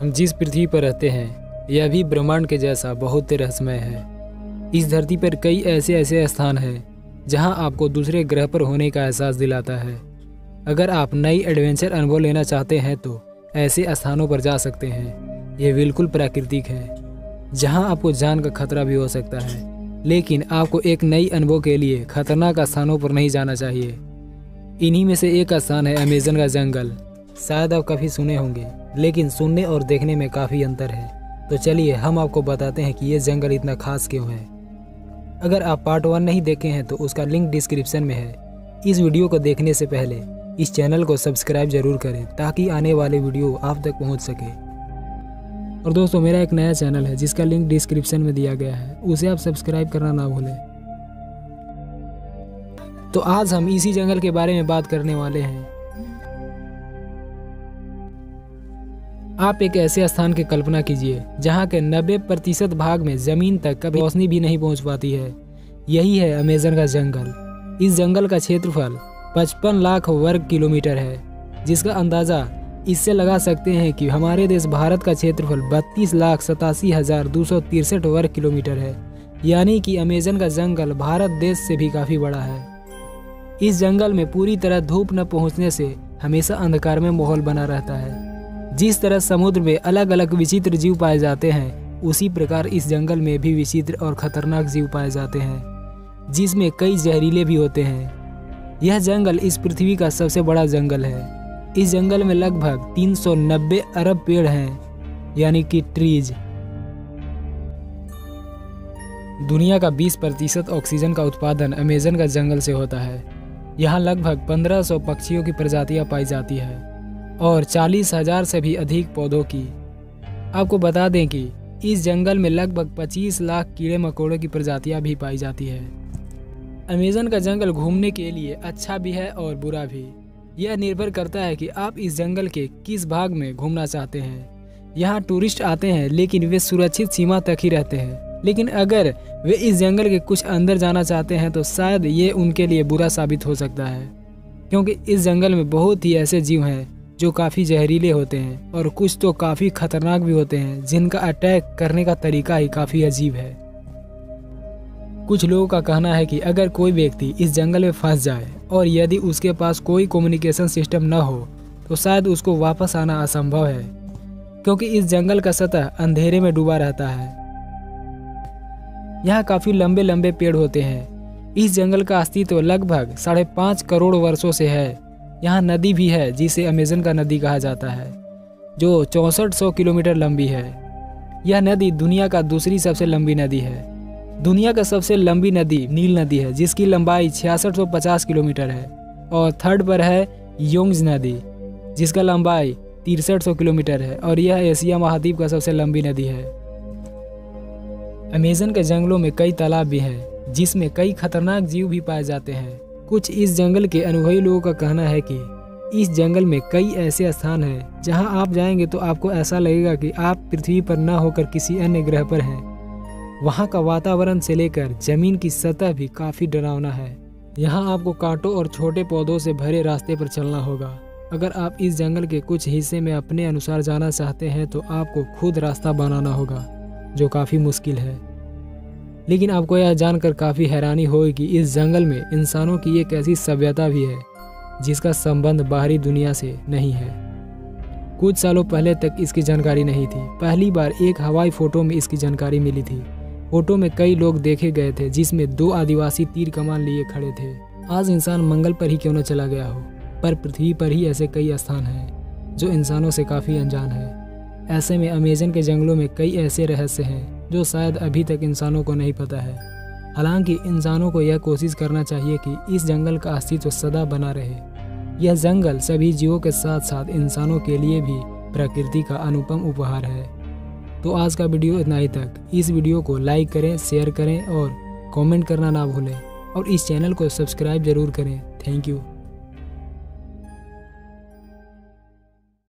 हम जिस पृथ्वी पर रहते हैं, यह भी ब्रह्मांड के जैसा बहुत रहस्यमय है। इस धरती पर कई ऐसे ऐसे स्थान हैं, जहाँ आपको दूसरे ग्रह पर होने का एहसास दिलाता है। अगर आप नई एडवेंचर अनुभव लेना चाहते हैं तो ऐसे स्थानों पर जा सकते हैं। ये बिल्कुल प्राकृतिक है, जहाँ आपको जान का खतरा भी हो सकता है। लेकिन आपको एक नई अनुभव के लिए खतरनाक स्थानों पर नहीं जाना चाहिए। इन्हीं में से एक स्थान है अमेजन का जंगल, शायद आप कभी सुने होंगे। लेकिन सुनने और देखने में काफ़ी अंतर है। तो चलिए, हम आपको बताते हैं कि ये जंगल इतना खास क्यों है। अगर आप पार्ट वन नहीं देखे हैं तो उसका लिंक डिस्क्रिप्शन में है। इस वीडियो को देखने से पहले, इस चैनल को सब्सक्राइब ज़रूर करें, ताकि आने वाले वीडियो आप तक पहुँच सके। और दोस्तों, मेरा एक नया चैनल है, जिसका लिंक डिस्क्रिप्शन में दिया गया है। उसे आप सब्सक्राइब करना ना भूलें। तो आज हम इसी जंगल के बारे में बात करने वाले हैं। आप एक ऐसे स्थान की कल्पना कीजिए, जहाँ के 90 प्रतिशत भाग में ज़मीन तक कभी रोशनी भी नहीं पहुँच पाती है। यही है अमेजन का जंगल। इस जंगल का क्षेत्रफल 55 लाख वर्ग किलोमीटर है, जिसका अंदाज़ा इससे लगा सकते हैं कि हमारे देश भारत का क्षेत्रफल बत्तीस लाख सतासी हज़ार दो सौ तिरसठ वर्ग किलोमीटर है। यानी कि अमेजन का जंगल भारत देश से भी काफ़ी बड़ा है। इस जंगल में पूरी तरह धूप न पहुँचने से हमेशा अंधकार में माहौल बना रहता है। जिस तरह समुद्र में अलग अलग विचित्र जीव पाए जाते हैं, उसी प्रकार इस जंगल में भी विचित्र और खतरनाक जीव पाए जाते हैं, जिसमें कई जहरीले भी होते हैं। यह जंगल इस पृथ्वी का सबसे बड़ा जंगल है। इस जंगल में लगभग 390 अरब पेड़ हैं, यानी कि ट्रीज। दुनिया का 20 प्रतिशत ऑक्सीजन का उत्पादन अमेजन का जंगल से होता है। यहाँ लगभग 1500 पक्षियों की प्रजातियाँ पाई जाती है। और चालीस हज़ार से भी अधिक पौधों की। आपको बता दें कि इस जंगल में लगभग 25 लाख कीड़े मकोड़ों की प्रजातियाँ भी पाई जाती है। अमेजन का जंगल घूमने के लिए अच्छा भी है और बुरा भी। यह निर्भर करता है कि आप इस जंगल के किस भाग में घूमना चाहते हैं। यहाँ टूरिस्ट आते हैं, लेकिन वे सुरक्षित सीमा तक ही रहते हैं। लेकिन अगर वे इस जंगल के कुछ अंदर जाना चाहते हैं तो शायद ये उनके लिए बुरा साबित हो सकता है, क्योंकि इस जंगल में बहुत ही ऐसे जीव हैं जो काफ़ी जहरीले होते हैं और कुछ तो काफ़ी खतरनाक भी होते हैं, जिनका अटैक करने का तरीका ही काफ़ी अजीब है। कुछ लोगों का कहना है कि अगर कोई व्यक्ति इस जंगल में फंस जाए और यदि उसके पास कोई कम्युनिकेशन सिस्टम न हो तो शायद उसको वापस आना असंभव है, क्योंकि इस जंगल का सतह अंधेरे में डूबा रहता है। यहाँ काफ़ी लंबे लंबे पेड़ होते हैं। इस जंगल का अस्तित्व लगभग साढ़े पाँच करोड़ वर्षों से है। यहाँ नदी भी है, जिसे अमेजन का नदी कहा जाता है, जो चौंसठ सौ किलोमीटर लंबी है। यह नदी दुनिया का दूसरी सबसे लंबी नदी है। दुनिया का सबसे लंबी नदी नील नदी है, जिसकी लंबाई छियासठ किलोमीटर है, और थर्ड पर है योंग्स नदी, जिसका लंबाई तिरसठ सौ किलोमीटर है, और यह एशिया महाद्वीप का सबसे लंबी नदी है। अमेजन के जंगलों में कई तालाब भी हैं, जिसमें कई खतरनाक जीव भी पाए जाते हैं। कुछ इस जंगल के अनुभवी लोगों का कहना है कि इस जंगल में कई ऐसे स्थान हैं, जहाँ आप जाएँगे तो आपको ऐसा लगेगा कि आप पृथ्वी पर न होकर किसी अन्य ग्रह पर हैं। वहाँ का वातावरण से लेकर ज़मीन की सतह भी काफ़ी डरावना है। यहाँ आपको कांटों और छोटे पौधों से भरे रास्ते पर चलना होगा। अगर आप इस जंगल के कुछ हिस्से में अपने अनुसार जाना चाहते हैं तो आपको खुद रास्ता बनाना होगा, जो काफ़ी मुश्किल है। लेकिन आपको यह जानकर काफ़ी हैरानी होगी कि इस जंगल में इंसानों की एक ऐसी सभ्यता भी है, जिसका संबंध बाहरी दुनिया से नहीं है। कुछ सालों पहले तक इसकी जानकारी नहीं थी। पहली बार एक हवाई फ़ोटो में इसकी जानकारी मिली थी। फ़ोटो में कई लोग देखे गए थे, जिसमें दो आदिवासी तीर कमान लिए खड़े थे। आज इंसान मंगल पर ही क्यों न चला गया हो? पर पृथ्वी पर ही ऐसे कई स्थान हैं, जो इंसानों से काफ़ी अनजान है। ऐसे में अमेजन के जंगलों में कई ऐसे रहस्य हैं। जो शायद अभी तक इंसानों को नहीं पता है। हालाँकि इंसानों को यह कोशिश करना चाहिए कि इस जंगल का अस्तित्व सदा बना रहे। यह जंगल सभी जीवों के साथ साथ इंसानों के लिए भी प्रकृति का अनुपम उपहार है। तो आज का वीडियो इतना ही तक। इस वीडियो को लाइक करें, शेयर करें और कमेंट करना ना भूलें। और इस चैनल को सब्सक्राइब ज़रूर करें। Thank you.